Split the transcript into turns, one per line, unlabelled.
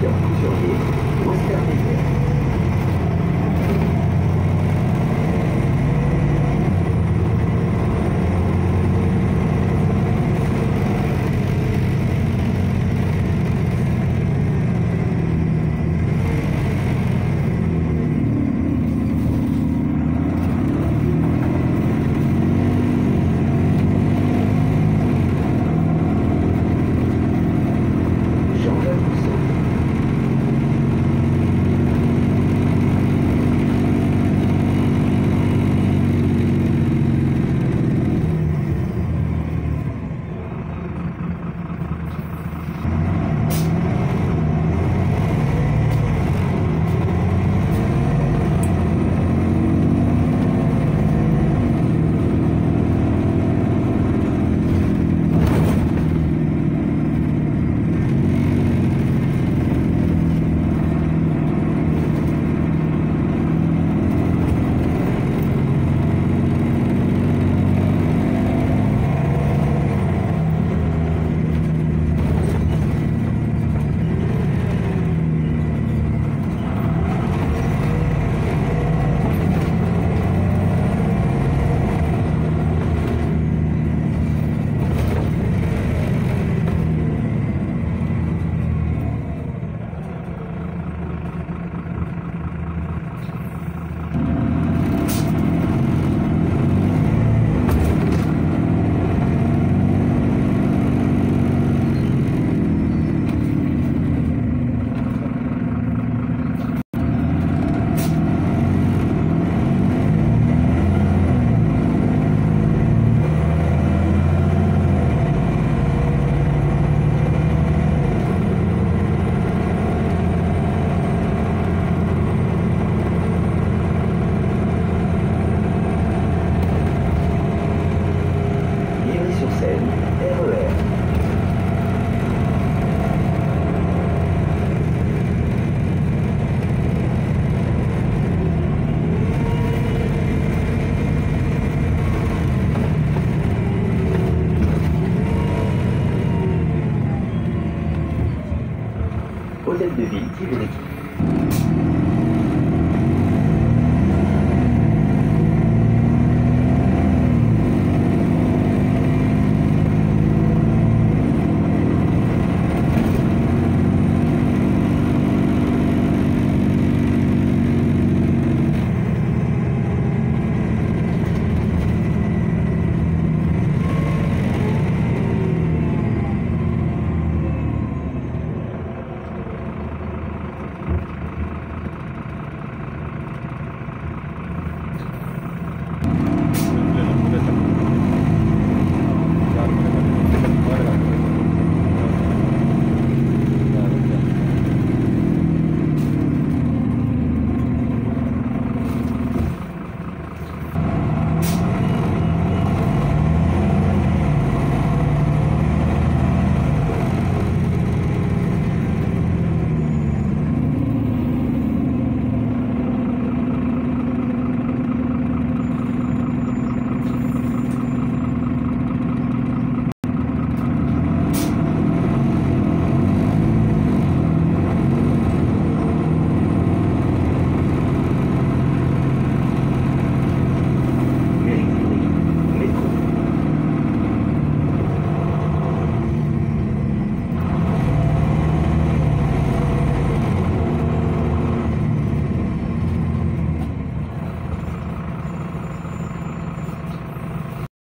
九十九元五十张饼